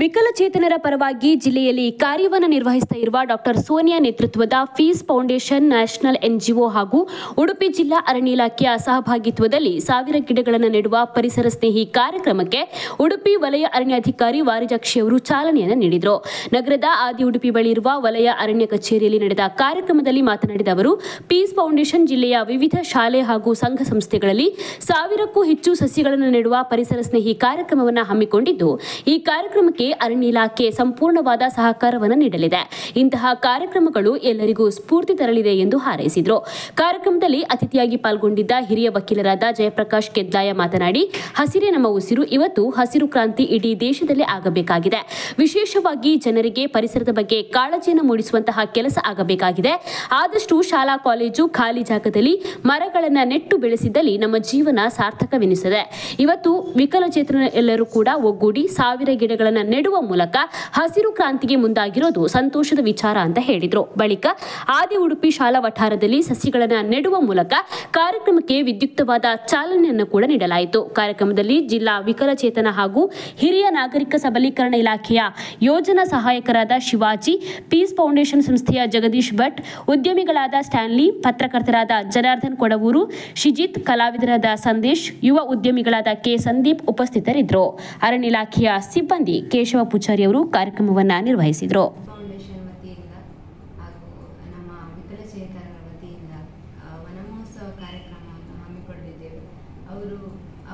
ವಿಕಲಚೇತನರ ಪರವಾಗಿ ಜಿಲ್ಲೆಯಲ್ಲಿ ಕಾರ್ಯವನ್ನು ನಿರ್ವಹಿಸ್ತಾ ಇರುವ ಡಾಕ್ಟರ್ ಸೋನಿಯಾ ನೇತೃತ್ವದ ಫೀಸ್ ಫೌಂಡೇಶನ್, ನ್ಯಾಷನಲ್ ಎನ್ಜಿಒ ಹಾಗೂ ಉಡುಪಿ ಜಿಲ್ಲಾ ಅರಣ್ಯ ಇಲಾಖೆಯ ಸಹಭಾಗಿತ್ವದಲ್ಲಿ ಸಾವಿರ ಗಿಡಗಳನ್ನು ನೆಡುವ ಪರಿಸರ ಸ್ನೇಹಿ ಕಾರ್ಯಕ್ರಮಕ್ಕೆ ಉಡುಪಿ ವಲಯ ಅರಣ್ಯಾಧಿಕಾರಿ ವಾರಿಜಾಕ್ಷಿ ಅವರು ಚಾಲನೆಯನ್ನು ನೀಡಿದರು. ನಗರದ ಆದಿ ಉಡುಪಿ ಬಳಿ ಇರುವ ವಲಯ ಅರಣ್ಯ ಕಚೇರಿಯಲ್ಲಿ ನಡೆದ ಕಾರ್ಯಕ್ರಮದಲ್ಲಿ ಮಾತನಾಡಿದ ಅವರು ಪೀಸ್ ಫೌಂಡೇಶನ್ ಜಿಲ್ಲೆಯ ವಿವಿಧ ಶಾಲೆ ಹಾಗೂ ಸಂಘ ಸಂಸ್ಥೆಗಳಲ್ಲಿ ಸಾವಿರಕ್ಕೂ ಹೆಚ್ಚು ಸಸ್ಯಗಳನ್ನು ನೆಡುವ ಪರಿಸರ ಸ್ನೇಹಿ ಕಾರ್ಯಕ್ರಮವನ್ನು ಹಮ್ಮಿಕೊಂಡಿದ್ದು, ಈ ಕಾರ್ಯಕ್ರಮಕ್ಕೆ ಅರಣ್ಯ ಇಲಾಖೆ ಸಂಪೂರ್ಣವಾದ ಸಹಕಾರವನ್ನು ನೀಡಲಿದೆ. ಇಂತಹ ಕಾರ್ಯಕ್ರಮಗಳು ಎಲ್ಲರಿಗೂ ಸ್ಫೂರ್ತಿ ತರಲಿದೆ ಎಂದು ಹಾರೈಸಿದರು. ಕಾರ್ಯಕ್ರಮದಲ್ಲಿ ಅತಿಥಿಯಾಗಿ ಪಾಲ್ಗೊಂಡಿದ್ದ ಹಿರಿಯ ವಕೀಲರಾದ ಜಯಪ್ರಕಾಶ್ ಕೆದ್ದಾಯ ಮಾತನಾಡಿ, ಹಸಿರೇ ನಮ್ಮ ಉಸಿರು, ಇವತ್ತು ಹಸಿರು ಕ್ರಾಂತಿ ಇಡೀ ದೇಶದಲ್ಲಿ ಆಗಬೇಕಾಗಿದೆ. ವಿಶೇಷವಾಗಿ ಜನರಿಗೆ ಪರಿಸರದ ಬಗ್ಗೆ ಕಾಳಜಿಯನ್ನು ಮೂಡಿಸುವಂತಹ ಕೆಲಸ ಆಗಬೇಕಾಗಿದೆ. ಆದಷ್ಟು ಶಾಲಾ, ಕಾಲೇಜು, ಖಾಲಿ ಜಾಗದಲ್ಲಿ ಮರಗಳನ್ನು ನೆಟ್ಟು ಬೆಳೆಸಿದ್ದಲ್ಲಿ ನಮ್ಮ ಜೀವನ ಸಾರ್ಥಕವೆನಿಸಿದೆ ಇವತ್ತು ವಿಕಲಚೇತನ ಎಲ್ಲರೂ ಕೂಡ ಒಗ್ಗೂಡಿ ಸಾವಿರ ಗಿಡಗಳನ್ನು ನೆಡುವ ಮೂಲಕ ಹಸಿರು ಕ್ರಾಂತಿಗೆ ಮುಂದಾಗಿರೋದು ಸಂತೋಷದ ವಿಚಾರ ಅಂತ ಹೇಳಿದರು. ಬಳಿಕ ಆದಿ ಉಡುಪಿ ಶಾಲಾ ವಠಾರದಲ್ಲಿ ಸಸಿಗಳನ್ನು ನೆಡುವ ಮೂಲಕ ಕಾರ್ಯಕ್ರಮಕ್ಕೆ ವಿದ್ಯುಕ್ತವಾದ ಚಾಲನೆಯನ್ನು ಕೂಡ ನೀಡಲಾಯಿತು. ಕಾರ್ಯಕ್ರಮದಲ್ಲಿ ಜಿಲ್ಲಾ ವಿಕಲಚೇತನ ಹಾಗೂ ಹಿರಿಯ ನಾಗರಿಕ ಸಬಲೀಕರಣ ಇಲಾಖೆಯ ಯೋಜನಾ ಸಹಾಯಕರಾದ ಶಿವಾಜಿ, ಪೀಸ್ ಫೌಂಡೇಶನ್ ಸಂಸ್ಥೆಯ ಜಗದೀಶ್ ಭಟ್, ಉದ್ಯಮಿಗಳಾದ ಸ್ಟ್ಯಾನ್ಲಿ, ಪತ್ರಕರ್ತರಾದ ಜನಾರ್ದನ್ ಕೊಡವೂರು, ಶಿಜಿತ್, ಕಲಾವಿದರಾದ ಸಂದೇಶ್, ಯುವ ಉದ್ಯಮಿಗಳಾದ ಕೆ ಸಂದೀಪ್ ಉಪಸ್ಥಿತರಿದ್ದರು. ಅರಣ್ಯ ಇಲಾಖೆಯ ಸಿಬ್ಬಂದಿ ಕೇಶವ ಪೂಜಾರಿ ಅವರು ಕಾರ್ಯಕ್ರಮವನ್ನು ನಿರ್ವಹಿಸಿದರು. ಅವರು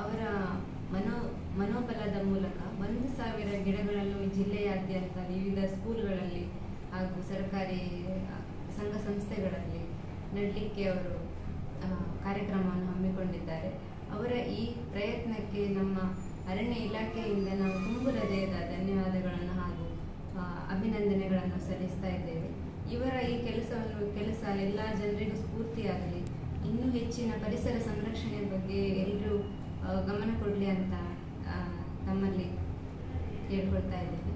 ಅವರ ಮನೋ, ಮನೋಬಲದ ಮೂಲಕ ಒಂದು ಸಾವಿರ ವಿವಿಧ ಸ್ಕೂಲ್ಗಳಲ್ಲಿ ಹಾಗೂ ಸರ್ಕಾರಿ ಸಂಘ ಸಂಸ್ಥೆಗಳಲ್ಲಿ ನೆಡಲಿಕ್ಕೆ ಅವರು ಕಾರ್ಯಕ್ರಮವನ್ನು ಹಮ್ಮಿಕೊಂಡಿದ್ದಾರೆ. ಅವರ ಈ ಅರಣ್ಯ ಇಲಾಖೆಯಿಂದ ನಾವು ತುಂಬು ಹೃದಯದ ಧನ್ಯವಾದಗಳನ್ನು ಹಾಗೂ ಅಭಿನಂದನೆಗಳನ್ನು ಸಲ್ಲಿಸ್ತಾ ಇದ್ದೇವೆ. ಇವರ ಈ ಕೆಲಸವನ್ನು, ಕೆಲಸ ಎಲ್ಲ ಜನರಿಗೂ ಸ್ಫೂರ್ತಿಯಾಗಲಿ. ಇನ್ನೂ ಹೆಚ್ಚಿನ ಪರಿಸರ ಸಂರಕ್ಷಣೆಯ ಬಗ್ಗೆ ಎಲ್ಲರೂ ಗಮನ ಕೊಡಲಿ ಅಂತ ನಮ್ಮಲ್ಲಿ ಕೇಳ್ಕೊಳ್ತಾ ಇದ್ದೇವೆ.